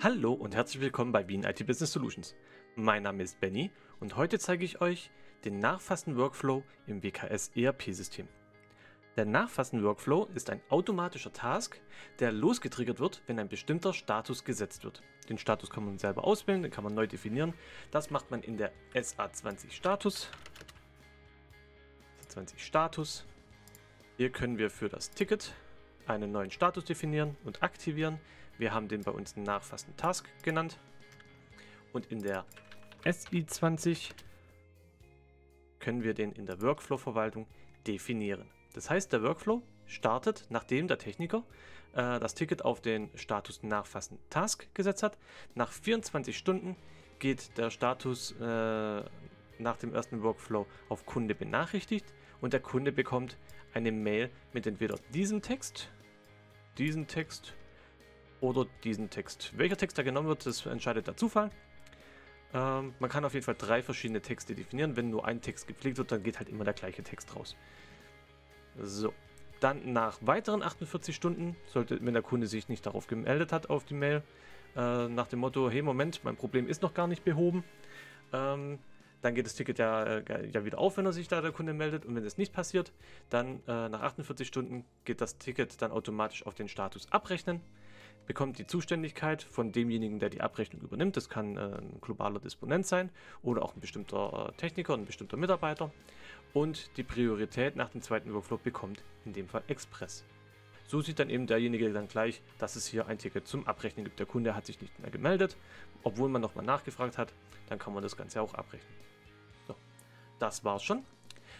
Hallo und herzlich willkommen bei Wien IT Business Solutions. Mein Name ist Benny und heute zeige ich euch den Nachfassen-Workflow im WKS ERP-System. Der Nachfassen-Workflow ist ein automatischer Task, der losgetriggert wird, wenn ein bestimmter Status gesetzt wird. Den Status kann man selber auswählen, den kann man neu definieren. Das macht man in der SA20 Status. SA20 Status. Hier können wir für das Ticket einen neuen Status definieren und aktivieren. Wir haben den bei uns Nachfassen Task genannt. Und in der SI20 können wir den in der Workflow-Verwaltung definieren. Das heißt, der Workflow startet, nachdem der Techniker äh, das Ticket auf den Status Nachfassen Task gesetzt hat. Nach 24 Stunden geht der Status äh, nach dem ersten Workflow auf Kunde benachrichtigt und der Kunde bekommt eine Mail mit entweder diesem Text, diesem Text oder diesen Text. Welcher Text da genommen wird, das entscheidet der Zufall. Ähm, man kann auf jeden Fall drei verschiedene Texte definieren. Wenn nur ein Text gepflegt wird, dann geht halt immer der gleiche Text raus. So. Dann nach weiteren 48 Stunden, sollte, wenn der Kunde sich nicht darauf gemeldet hat, auf die Mail, äh, nach dem Motto, hey Moment, mein Problem ist noch gar nicht behoben, ähm, dann geht das Ticket ja, äh, ja wieder auf, wenn er sich da der Kunde meldet. Und wenn das nicht passiert, dann äh, nach 48 Stunden geht das Ticket dann automatisch auf den Status abrechnen bekommt die Zuständigkeit von demjenigen, der die Abrechnung übernimmt. Das kann äh, ein globaler Disponent sein oder auch ein bestimmter äh, Techniker, ein bestimmter Mitarbeiter. Und die Priorität nach dem zweiten Workflow bekommt in dem Fall Express. So sieht dann eben derjenige dann gleich, dass es hier ein Ticket zum Abrechnen gibt. Der Kunde hat sich nicht mehr gemeldet, obwohl man nochmal nachgefragt hat. Dann kann man das Ganze auch abrechnen. So, das war's schon.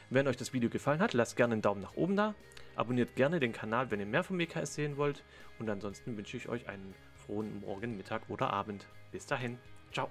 Wenn euch das Video gefallen hat, lasst gerne einen Daumen nach oben da. Abonniert gerne den Kanal, wenn ihr mehr vom WKS sehen wollt. Und ansonsten wünsche ich euch einen frohen Morgen, Mittag oder Abend. Bis dahin. Ciao.